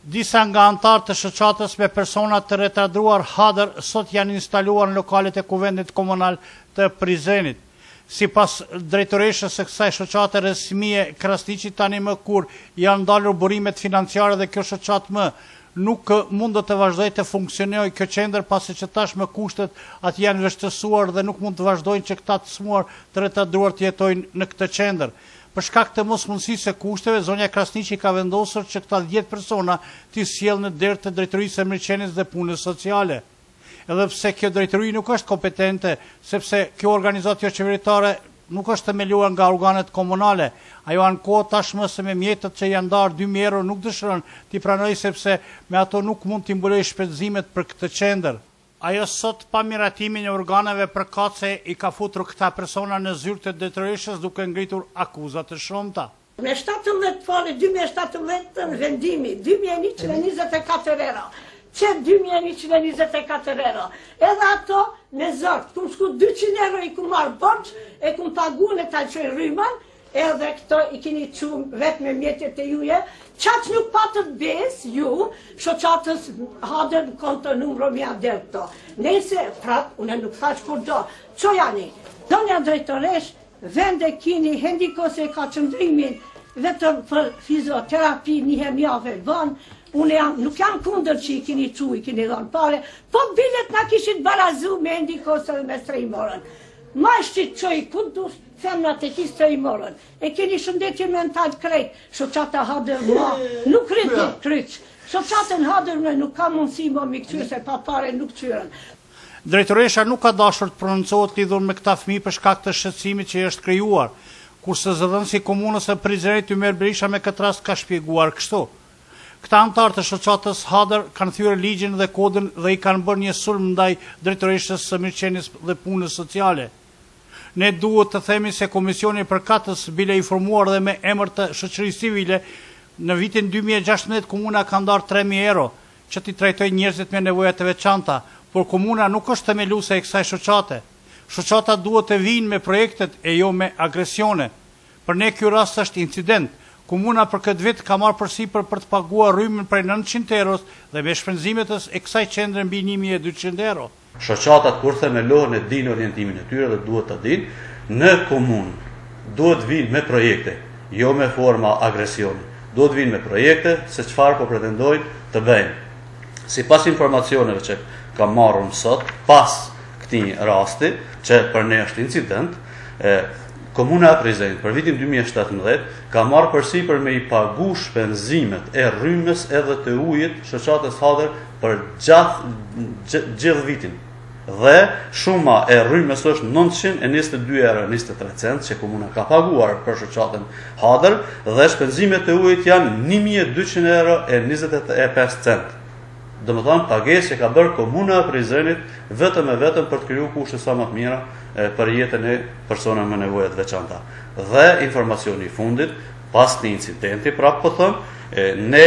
Disa nga anëtarë të shoqatës me persona të retardruar Hadër sot janë instaluar në lokalet e Kuvendit Komunal të Prizrenit. Sipas drejtoreshës së kësaj shoqate Resmije Krasniqi tani më kur janë ndalur burimet financiare dhe kjo shoqatë më nuk mund të vazhdojë të funksionojë kjo qendër pasi që tashmë kushtet atje janë vështirësuar dhe nuk mund të vazhdojnë që këta të smuar të retardruar të jetojnë në këtë qendër. Për shkak të mosmundësisë së kushteve, zonja Krasniqi ka vendosur që këta dhjetë persona t'i sjellë në derë të Drejtorisë së Mirëqenies dhe Punës Sociale. Edhe pse kjo drejtori nuk është kompetente, sepse kjo organizatë joqeveritare nuk është themeluar nga organet komunale, ajo ankohet tashmë se me mjetet që i janë ndarë dy mijë euro nuk dëshiron t'i pranojë sepse me ato nuk mund t'i mbulojë shpenzimet për këtë qendër. Ajo sot pa miratimin e organeve përkatëse i ka futur këta persona në zyrë të drejtoreshës duke ngritur akuza të shumta. Me shtatëmbëdhjetë fori dy mijë e shtatëmbëdhjetë vendimi dy mijë e njëqind e njëzet e katër euro ce dy mijë e njëqind e njëzet e katër euro edhe ato me zort kum shku dyqind euro i kum marr borxh e kum pagu në ta çojn rrymën Edhe këto i kini çu vetë me mjetet e juve, qatë nuk patët besë ju, shoqatës Hadër konto numër me ja dhënë këto. Nejse, prapë, unë nuk thashë kur do, që janë i? Do një drejtoresh, ven e kini, Hendikosi ka qëndrimin, vetëm për fizioterapi një herë një afe banë, unë jam, nuk jam kundër që i kini çu, i kini dhanë pare, po bile t'na kishit barazu me Hendikosin dhe me strejmorën. Ma shqit që i kundusht, Femrat e kishte i morën. E keni shëndetin mental krejt. Shoqata Hadër ma nuk rrit do kryq. Shoqata Hadër ma nuk ka mundësi me i këqyr se pa pare nuk kqyren. Drejtoresha nuk ka dashur të prononcohet lidhur me këta fëmijë për shkak të shqetësimit që i është krijuar, kurse zëdhënësi i Komunës së Prizrenit Ymer Berisha me këtë rast ka shpjeguar kështu, Këta anëtarë të shoqatës Hadër kanë thyer ligjin dhe kodin dhe i kanë bërë një sulm ndaj drejtoreshës së mirëqenies dhe punës sociale. Ne duhet të themi se Komisioni përkatës, bile i formuar dhe me emër të shoqërisë civile, në vitin dy mijë e gjashtëmbëdhjetë komuna ka ndarë tre mijë euro, që t'i trajtojë njerëzit me nevoja të veçanta, por komuna nuk është themeluese e kësaj shoqate. Shoqatat duhet të vijnë me projektet e jo me agresione. Për ne ky rast është incident. Komuna për këtë vit ka marrë përsipër për të paguar rrymën prej nëntëqind euro-s dhe me shpenzimet e kësaj qendre mbi një mijë e dyqind euro. Shoqatat kur themelohen e dinë orientimin e tyre dhe duhet ta dinë, në komunë duhet vijnë me projekte, jo me forma agresioni. Duhet të vijnë me projekte se çfarë po pretendojnë të bëjnë. Sipas informacioneve që kam marrë unë sot, pas këtij rasti, që për ne është incident, e, Komuna e Prizrenit për vitin 2017 ka marrë përsipër me i pagu shpenzimet e rrymës edhe të ujit shoqatës Hadër për gjithë vitin dhe shuma e rrymës është 922 euro 23 cent që komuna ka paguar për shoqatën Hadër dhe shpenzimet e ujit janë 1200 euro e 25 cent. Domethënë pagesë që ka bërë komuna e Prizrenit vetëm e vetëm për të kriju kushte sa më të mira për jetën e personave me nevoja të veçanta. Dhe informacioni i fundit, Pas këtij incidenti, prapë po them, ne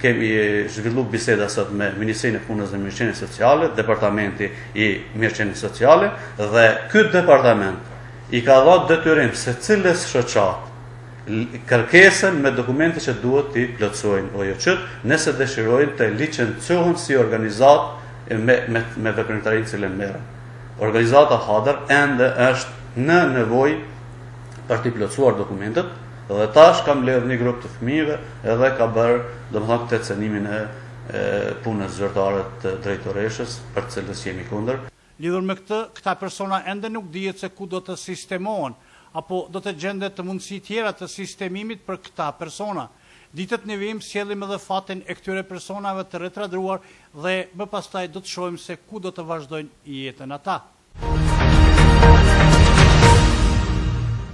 kemi zhvillu biseda sot me Ministrinë e Punës dhe Mirëqenies Sociale, Departamenti i Mirëqenies Sociale dhe ky departament i ka dhanë detyrim secilës shoqatë kërkesën me dokumente që duhet t'i plotësojnë OJQ-t, nëse dëshirojnë të licencohen si organizatë me, me, me veprimtarinë të cilën merren. Organizata Hadër ende është në nevojë për t'i plotësuar dokumentet dhe tash ka mbledh një grup të fëmijëve edhe ka bërë domethënë këtë cenimin e punës zyrtare të drejtoreshës për të cilës jemi kundër. Lidhur me këtë, këta persona ende nuk dihet se ku do të sistemohen, apo do të gjendet mundësi tjera të sistemimit për këta persona. Ditët në vijim sjellim edhe fatin e këtyre personave të retarduar dhe më pastaj do të shohim se ku do të vazhdojnë jetën ata.